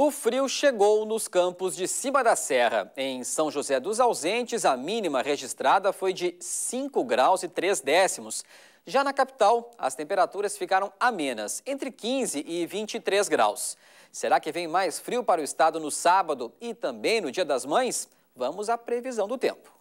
O frio chegou nos campos de cima da serra. Em São José dos Ausentes, a mínima registrada foi de 5 graus e 3 décimos. Já na capital, as temperaturas ficaram amenas, entre 15 e 23 graus. Será que vem mais frio para o estado no sábado e também no Dia das Mães? Vamos à previsão do tempo.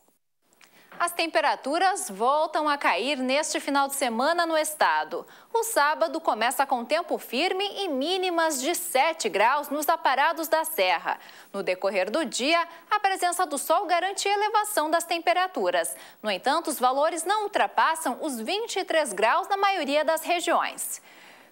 As temperaturas voltam a cair neste final de semana no estado. O sábado começa com tempo firme e mínimas de 7 graus nos aparados da serra. No decorrer do dia, a presença do sol garante elevação das temperaturas. No entanto, os valores não ultrapassam os 23 graus na maioria das regiões.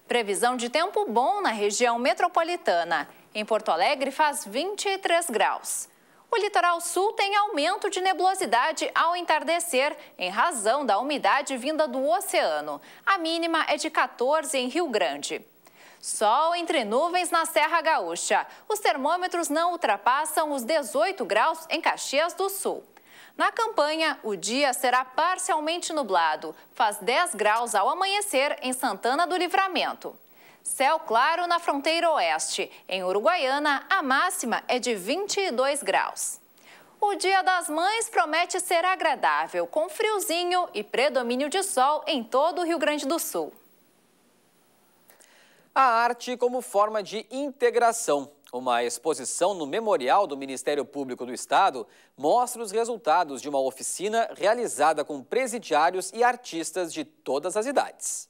Previsão de tempo bom na região metropolitana. Em Porto Alegre faz 23 graus. O litoral sul tem aumento de nebulosidade ao entardecer, em razão da umidade vinda do oceano. A mínima é de 14 em Rio Grande. Sol entre nuvens na Serra Gaúcha. Os termômetros não ultrapassam os 18 graus em Caxias do Sul. Na campanha, o dia será parcialmente nublado. Faz 10 graus ao amanhecer em Santana do Livramento. Céu claro na fronteira oeste. Em Uruguaiana, a máxima é de 22 graus. O Dia das Mães promete ser agradável, com friozinho e predomínio de sol em todo o Rio Grande do Sul. A arte como forma de integração. Uma exposição no Memorial do Ministério Público do Estado mostra os resultados de uma oficina realizada com presidiários e artistas de todas as idades.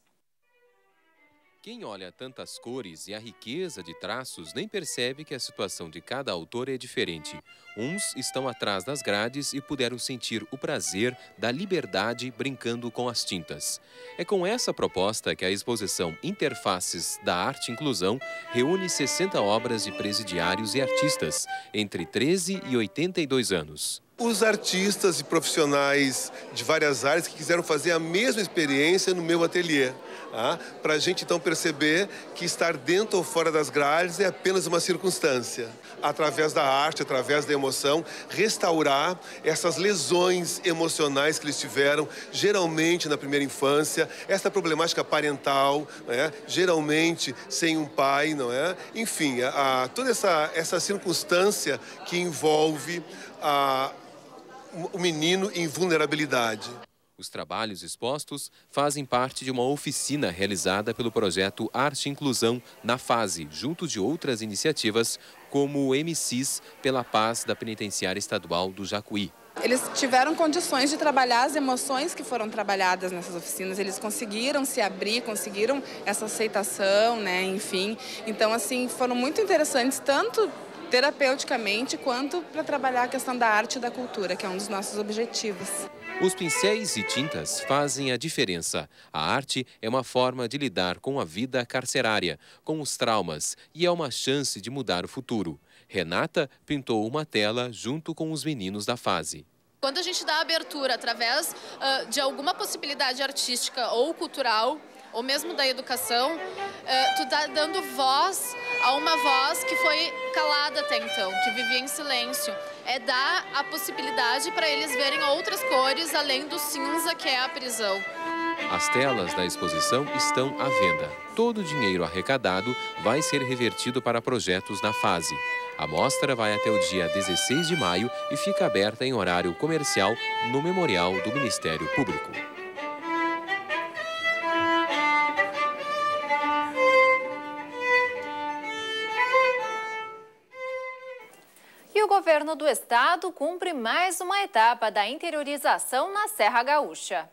Quem olha tantas cores e a riqueza de traços nem percebe que a situação de cada autor é diferente. Uns estão atrás das grades e puderam sentir o prazer da liberdade brincando com as tintas. É com essa proposta que a exposição Interfaces da Arte Inclusão reúne 60 obras de presidiários e artistas entre 13 e 82 anos os artistas e profissionais de várias áreas que quiseram fazer a mesma experiência no meu ateliê. Tá? Para a gente então perceber que estar dentro ou fora das grades é apenas uma circunstância. Através da arte, através da emoção, restaurar essas lesões emocionais que eles tiveram, geralmente na primeira infância, essa problemática parental, né? geralmente sem um pai, não é? Enfim, a, a, toda essa, essa circunstância que envolve a o menino em vulnerabilidade. Os trabalhos expostos fazem parte de uma oficina realizada pelo projeto Arte Inclusão na Fase, junto de outras iniciativas, como o MCIS pela Paz da Penitenciária Estadual do Jacuí. Eles tiveram condições de trabalhar as emoções que foram trabalhadas nessas oficinas. Eles conseguiram se abrir, conseguiram essa aceitação, né? Enfim, então assim foram muito interessantes tanto terapeuticamente quanto para trabalhar a questão da arte e da cultura, que é um dos nossos objetivos. Os pincéis e tintas fazem a diferença. A arte é uma forma de lidar com a vida carcerária, com os traumas e é uma chance de mudar o futuro. Renata pintou uma tela junto com os meninos da fase. Quando a gente dá abertura através uh, de alguma possibilidade artística ou cultural, ou mesmo da educação, uh, tu está dando voz a uma voz que foi calada até então, que vivia em silêncio. É dar a possibilidade para eles verem outras cores além do cinza que é a prisão. As telas da exposição estão à venda. Todo o dinheiro arrecadado vai ser revertido para projetos na fase. A mostra vai até o dia 16 de maio e fica aberta em horário comercial no Memorial do Ministério Público. O governo do estado cumpre mais uma etapa da interiorização na Serra Gaúcha.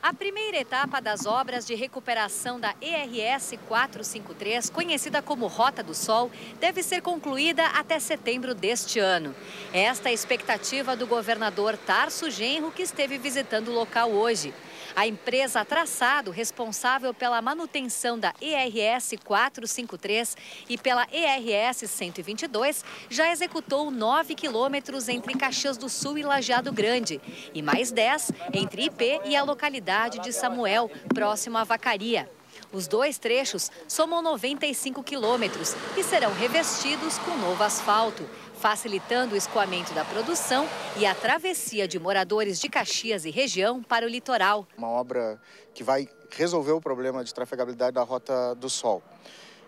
A primeira etapa das obras de recuperação da ERS 453, conhecida como Rota do Sol, deve ser concluída até setembro deste ano. Esta é a expectativa do governador Tarso Genro, que esteve visitando o local hoje. A empresa Traçado, responsável pela manutenção da ERS 453 e pela ERS 122, já executou 9 quilômetros entre Caxias do Sul e Lajeado Grande e mais 10 entre IP e a localidade de Samuel, próximo à Vacaria. Os dois trechos somam 95 quilômetros e serão revestidos com novo asfalto facilitando o escoamento da produção e a travessia de moradores de Caxias e região para o litoral. Uma obra que vai resolver o problema de trafegabilidade da Rota do Sol.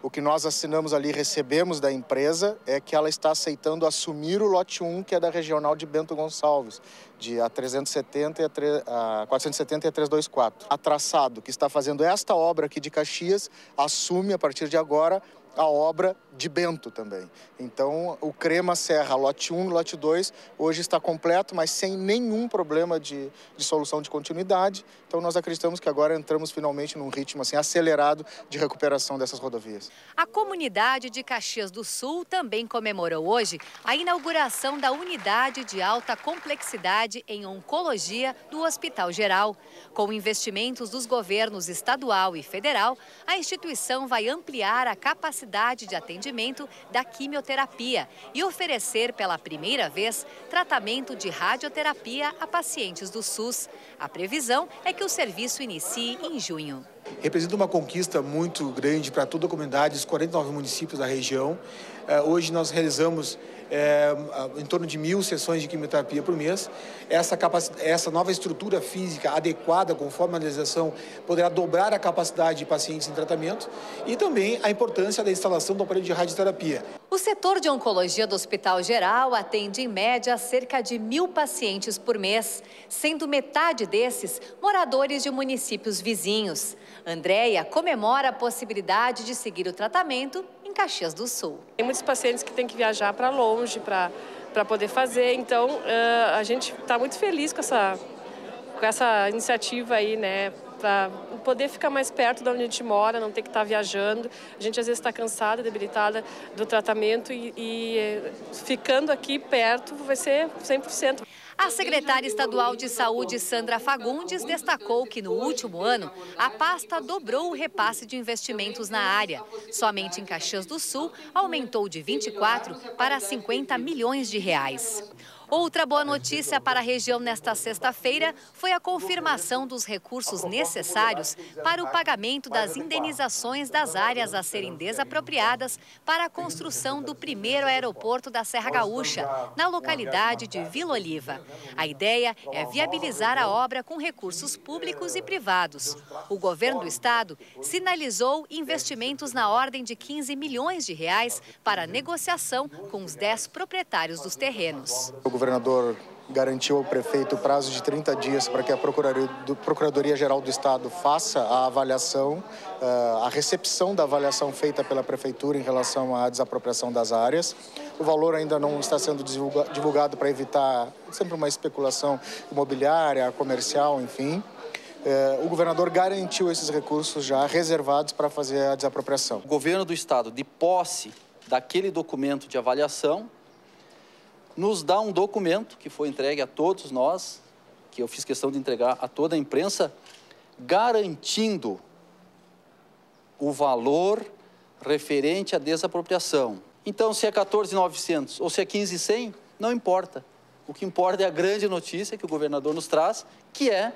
O que nós assinamos ali, recebemos da empresa, é que ela está aceitando assumir o lote 1, que é da regional de Bento Gonçalves, de A370 e a, 470 e a 324. A Traçado, que está fazendo esta obra aqui de Caxias, assume a partir de agora a obra de Bento também. Então, o Crema Serra, lote 1 e lote 2, hoje está completo, mas sem nenhum problema de, de, solução de continuidade. Então, nós acreditamos que agora entramos finalmente num ritmo assim, acelerado de recuperação dessas rodovias. A comunidade de Caxias do Sul também comemorou hoje a inauguração da unidade de alta complexidade em oncologia do Hospital Geral. Com investimentos dos governos estadual e federal, a instituição vai ampliar a capacidade de atendimento atendimento da quimioterapia e oferecer pela primeira vez tratamento de radioterapia a pacientes do SUS. A previsão é que o serviço inicie em junho. Representa uma conquista muito grande para toda a comunidade, os 49 municípios da região. Eh, hoje nós realizamos é, em torno de mil sessões de quimioterapia por mês. Essa, essa nova estrutura física adequada, conforme a legislação, poderá dobrar a capacidade de pacientes em tratamento e também a importância da instalação do aparelho de radioterapia. O setor de oncologia do Hospital Geral atende, em média, cerca de mil pacientes por mês, sendo metade desses moradores de municípios vizinhos. Andréia comemora a possibilidade de seguir o tratamento em Caxias do Sul. Tem muitos pacientes que têm que viajar para longe para poder fazer, então uh, a gente está muito feliz com essa, com essa iniciativa aí, né? Para poder ficar mais perto de onde a gente mora, não ter que estar tá viajando. A gente às vezes está cansada, debilitada do tratamento e, e eh, ficando aqui perto vai ser 100%. A secretária estadual de Saúde, Sandra Fagundes, destacou que no último ano a pasta dobrou o repasse de investimentos na área. Somente em Caxias do Sul aumentou de 24 para 50 milhões de reais. Outra boa notícia para a região nesta sexta-feira foi a confirmação dos recursos necessários para o pagamento das indenizações das áreas a serem desapropriadas para a construção do primeiro aeroporto da Serra Gaúcha, na localidade de Vila Oliva. A ideia é viabilizar a obra com recursos públicos e privados. O governo do estado sinalizou investimentos na ordem de 15 milhões de reais para negociação com os 10 proprietários dos terrenos governador garantiu ao prefeito o prazo de 30 dias para que a Procuradoria-Geral do Estado faça a avaliação, eh, a recepção da avaliação feita pela Prefeitura em relação à desapropriação das áreas. O valor ainda não está sendo divulgado para evitar sempre uma especulação imobiliária, comercial, enfim. Eh, o governador garantiu esses recursos já reservados para fazer a desapropriação. O governo do Estado, de posse daquele documento de avaliação, nos dá um documento que foi entregue a todos nós, que eu fiz questão de entregar a toda a imprensa, garantindo o valor referente à desapropriação. Então, se é 14.900 ou se é 15.100, não importa. O que importa é a grande notícia que o governador nos traz, que é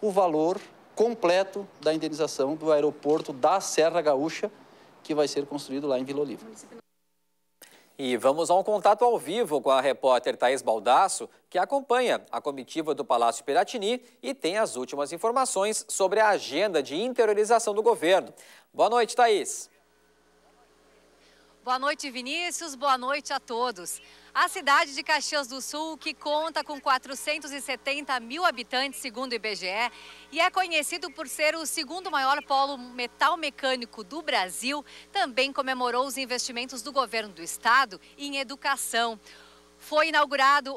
o valor completo da indenização do aeroporto da Serra Gaúcha, que vai ser construído lá em Vila Oliva. E vamos a um contato ao vivo com a repórter Thaís Baldasso, que acompanha a comitiva do Palácio Piratini e tem as últimas informações sobre a agenda de interiorização do governo. Boa noite, Thaís. Boa noite, Vinícius. Boa noite a todos. A cidade de Caxias do Sul, que conta com 470 mil habitantes, segundo o IBGE, e é conhecido por ser o segundo maior polo metal mecânico do Brasil, também comemorou os investimentos do governo do estado em educação. Foi, inaugurado,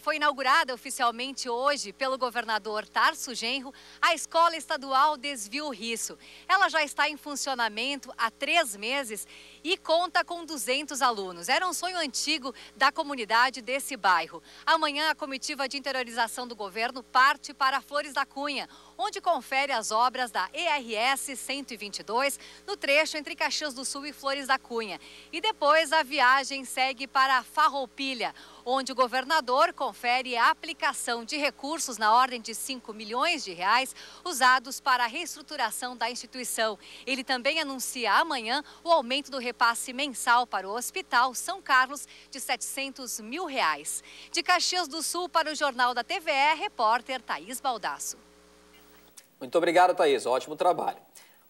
foi inaugurada oficialmente hoje pelo governador Tarso Genro a Escola Estadual Desvio Risso. Ela já está em funcionamento há três meses e conta com 200 alunos. Era um sonho antigo da comunidade desse bairro. Amanhã, a comitiva de interiorização do governo parte para Flores da Cunha, onde confere as obras da ERS 122 no trecho entre Caxias do Sul e Flores da Cunha. E depois a viagem segue para Farroupilha, onde o governador confere a aplicação de recursos na ordem de 5 milhões de reais usados para a reestruturação da instituição. Ele também anuncia amanhã o aumento do repasse mensal para o Hospital São Carlos de 700 mil reais. De Caxias do Sul para o Jornal da TVE, repórter Thaís Baldasso. Muito obrigado, Thaís. Ótimo trabalho.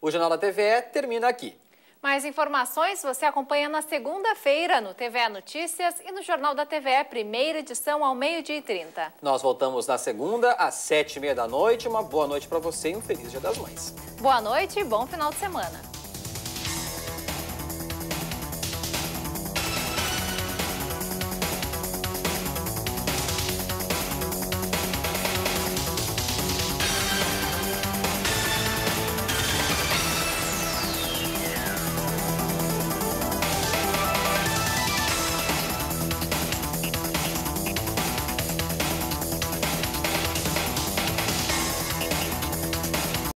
O Jornal da TVE termina aqui. Mais informações você acompanha na segunda-feira no TVE Notícias e no Jornal da TVE, primeira edição ao meio-dia e 30. Nós voltamos na segunda, às sete e meia da noite. Uma boa noite para você e um feliz Dia das Mães. Boa noite e bom final de semana.